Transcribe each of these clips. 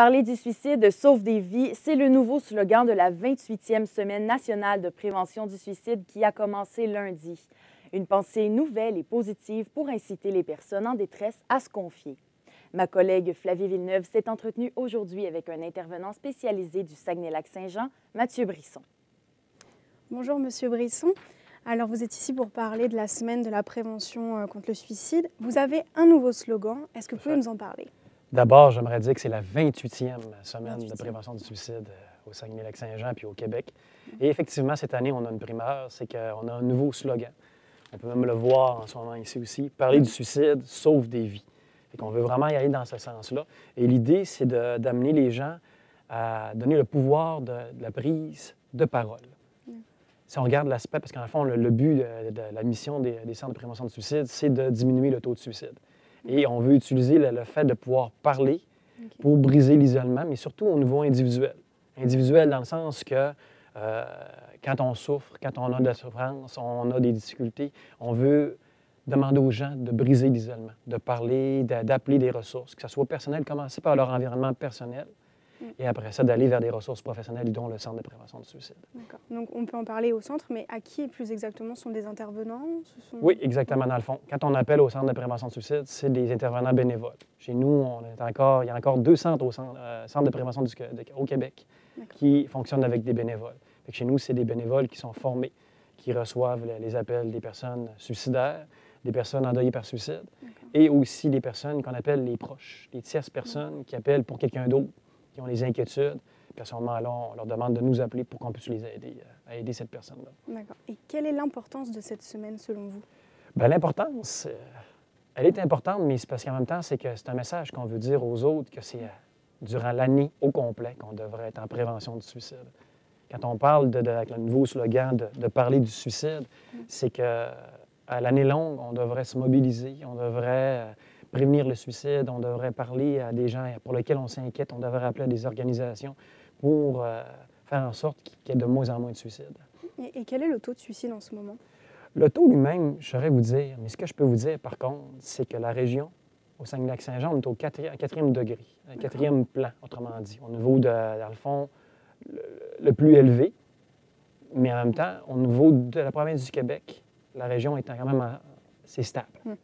Parler du suicide sauve des vies, c'est le nouveau slogan de la 28e semaine nationale de prévention du suicide qui a commencé lundi. Une pensée nouvelle et positive pour inciter les personnes en détresse à se confier. Ma collègue Flavie Villeneuve s'est entretenue aujourd'hui avec un intervenant spécialisé du Saguenay-Lac-Saint-Jean, Mathieu Brisson. Bonjour, Monsieur Brisson. Alors, vous êtes ici pour parler de la semaine de la prévention euh, contre le suicide. Vous avez un nouveau slogan. Est-ce que vous pouvez nous en parler? D'abord, j'aimerais dire que c'est la 28e semaine de prévention du suicide euh, au Saguenay-Lac-Saint-Jean puis au Québec. Et effectivement, cette année, on a une primeur, c'est qu'on a un nouveau slogan. On peut même le voir en ce moment ici aussi. Parler du suicide sauve des vies. Et qu'on veut vraiment y aller dans ce sens-là. Et l'idée, c'est d'amener les gens à donner le pouvoir de, la prise de parole. Si on regarde l'aspect, parce qu'en fond, le, but de, la mission des, des centres de prévention du suicide, c'est de diminuer le taux de suicide. Et on veut utiliser le, fait de pouvoir parler pour briser l'isolement, mais surtout au niveau individuel. Individuel dans le sens que euh, quand on souffre, quand on a de la souffrance, on a des difficultés, on veut demander aux gens de briser l'isolement, de parler, d'appeler des ressources, que ce soit personnel, commencer par leur environnement personnel, et après ça, d'aller vers des ressources professionnelles, dont le Centre de prévention du suicide. D'accord. Donc, on peut en parler au centre, mais à qui plus exactement sont des intervenants? Oui, exactement, dans le fond. Quand on appelle au Centre de prévention du suicide, c'est des intervenants bénévoles. Chez nous, on est encore, il y a encore deux centres au Centre, euh, de prévention du, au Québec qui fonctionnent avec des bénévoles. chez nous, c'est des bénévoles qui sont formés, qui reçoivent les appels des personnes suicidaires, des personnes endeuillées par suicide, et aussi des personnes qu'on appelle les proches, les tierces personnes qui appellent pour quelqu'un d'autre qui ont des inquiétudes. Puis à ce moment-là, on leur demande de nous appeler pour qu'on puisse les aider euh, à aider cette personne-là. D'accord. Et quelle est l'importance de cette semaine selon vous? Bien, l'importance, euh, elle est importante, mais c'est parce qu'en même temps, c'est que c'est un message qu'on veut dire aux autres que c'est euh, durant l'année au complet qu'on devrait être en prévention du suicide. Quand on parle de, avec le nouveau slogan de, parler du suicide, mm. c'est que à l'année longue, on devrait se mobiliser, on devrait prévenir le suicide, on devrait parler à des gens pour lesquels on s'inquiète, on devrait appeler à des organisations pour euh, faire en sorte qu'il y ait de moins en moins de suicides. Et, quel est le taux de suicide en ce moment? Le taux lui-même, je saurais vous dire, mais ce que je peux vous dire par contre, c'est que la région, au Saguenay-Lac-Saint-Jean, on est au quatrième, degré, quatrième plan, autrement dit, au niveau, de, dans le fond, le, plus élevé. Mais en même temps, au niveau de la province du Québec, la région est quand même assez stable. Hum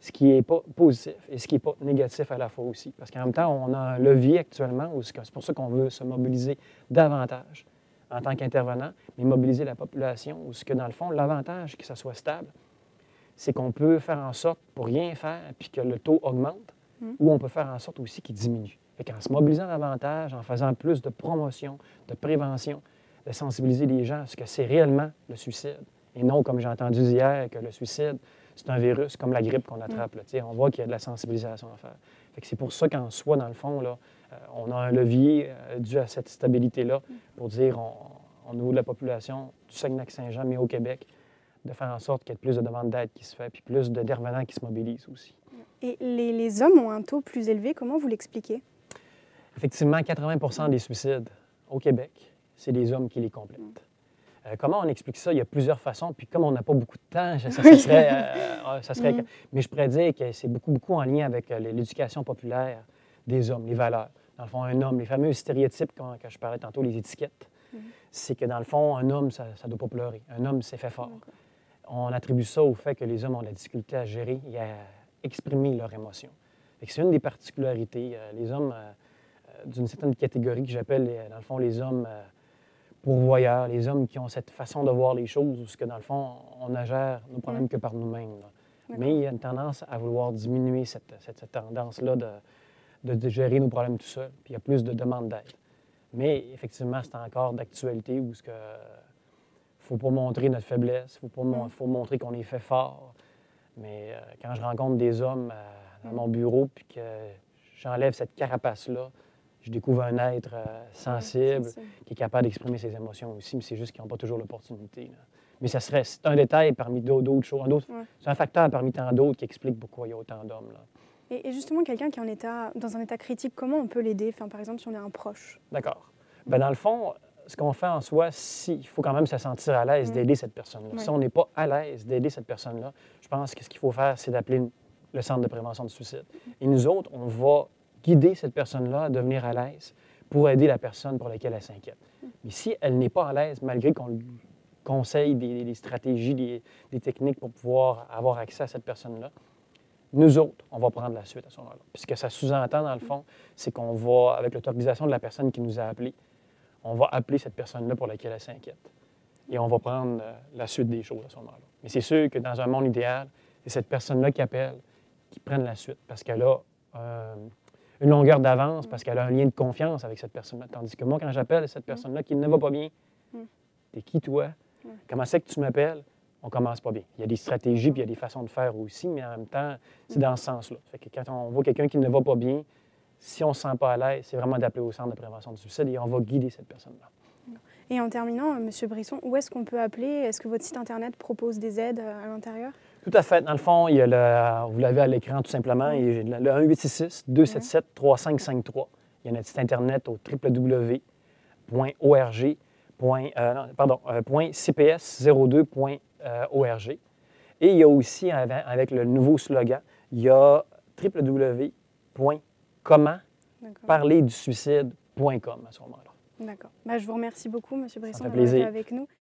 ce qui n'est pas positif et ce qui n'est pas négatif à la fois aussi. Parce qu'en même temps, on a un levier actuellement, c'est pour ça qu'on veut se mobiliser davantage en tant qu'intervenant, mais mobiliser la population, ou ce que dans le fond, l'avantage que ça soit stable, c'est qu'on peut faire en sorte pour rien faire puis que le taux augmente, mmh. ou on peut faire en sorte aussi qu'il diminue. Fait en se mobilisant davantage, en faisant plus de promotion, de prévention, de sensibiliser les gens à ce que c'est réellement le suicide, et non comme j'ai entendu hier que le suicide, c'est un virus comme la grippe qu'on attrape. on voit qu'il y a de la sensibilisation à faire. c'est pour ça qu'en soi, dans le fond, là, euh, on a un levier euh, dû à cette stabilité-là pour dire, on, au niveau de la population du Saguenay-Saint-Jean, mais au Québec, de faire en sorte qu'il y ait plus de demandes d'aide qui se fait, puis plus de d'intervenants qui se mobilisent aussi. Et les, hommes ont un taux plus élevé. Comment vous l'expliquez? Effectivement, 80% des suicides au Québec, c'est des hommes qui les complètent. Euh, comment on explique ça? Il y a plusieurs façons. Puis comme on n'a pas beaucoup de temps, ça, serait... Euh, ça serait mm. Mais je pourrais dire que c'est beaucoup, beaucoup en lien avec euh, l'éducation populaire des hommes, les valeurs. Dans le fond, un homme, les fameux stéréotypes quand, je parlais tantôt, les étiquettes, mm. c'est que dans le fond, un homme, ça ne doit pas pleurer. Un homme, c'est fait fort. On attribue ça au fait que les hommes ont de la difficulté à gérer et à exprimer leurs émotions. C'est une des particularités. les hommes d'une certaine catégorie que j'appelle, dans le fond, les hommes pourvoyeurs, les hommes qui ont cette façon de voir les choses, où ce que dans le fond, on gère nos problèmes que par nous-mêmes. Mais il y a une tendance à vouloir diminuer cette, cette, tendance-là de, de, gérer nos problèmes tout seul. Puis il y a plus de demandes d'aide. Mais effectivement, c'est encore d'actualité où ce que faut pas montrer notre faiblesse, il faut, mm. faut montrer qu'on est fait fort. Mais euh, quand je rencontre des hommes euh, dans mon bureau, puis que j'enlève cette carapace-là, je découvre un être euh, sensible, qui est capable d'exprimer ses émotions aussi, mais c'est juste qu'ils n'ont pas toujours l'opportunité. Mais ça serait, un détail parmi d'autres choses. C'est un facteur parmi tant d'autres qui explique pourquoi il y a autant d'hommes. Et, justement, quelqu'un qui est en état, dans un état critique, comment on peut l'aider? Enfin, par exemple, si on est un proche. D'accord. Ben, dans le fond, ce qu'on fait en soi, si, il faut quand même se sentir à l'aise d'aider cette personne-là. Si on n'est pas à l'aise d'aider cette personne-là, je pense que ce qu'il faut faire, c'est d'appeler le centre de prévention du suicide. Et nous autres, on va guider cette personne-là à devenir à l'aise pour aider la personne pour laquelle elle s'inquiète. Mais si elle n'est pas à l'aise, malgré qu'on lui conseille des, stratégies, des, techniques pour pouvoir avoir accès à cette personne-là, nous autres, on va prendre la suite à ce moment-là. Puisque ça sous-entend, dans le fond, c'est qu'on va, avec l'autorisation de la personne qui nous a appelés, on va appeler cette personne-là pour laquelle elle s'inquiète. Et on va prendre euh, la suite des choses à ce moment-là. Mais c'est sûr que dans un monde idéal, c'est cette personne-là qui appelle, qui prenne la suite, parce qu'elle a euh, une longueur d'avance, parce qu'elle a un lien de confiance avec cette personne-là. Tandis que moi, quand j'appelle cette personne-là qui ne va pas bien, t'es qui toi? Comment c'est que tu m'appelles? On commence pas bien. Il y a des stratégies, puis il y a des façons de faire aussi, mais en même temps, c'est dans ce sens-là. Fait que quand on voit quelqu'un qui ne va pas bien, si on ne se sent pas à l'aise, c'est vraiment d'appeler au centre de prévention du suicide et on va guider cette personne-là. Et en terminant, M. Brisson, où est-ce qu'on peut appeler? Est-ce que votre site Internet propose des aides euh, à l'intérieur? Tout à fait. Dans le fond, il y a le, vous l'avez à l'écran tout simplement, il y a le 1-866-277-3553. Il y a notre site Internet au www.org, euh, pardon, euh, .cps02.org. Et il y a aussi, avec, le nouveau slogan, il y a www.commentparlerdusuicide.com à ce moment-là. D'accord. Bah, je vous remercie beaucoup, M. Brisson, d'avoir été avec nous.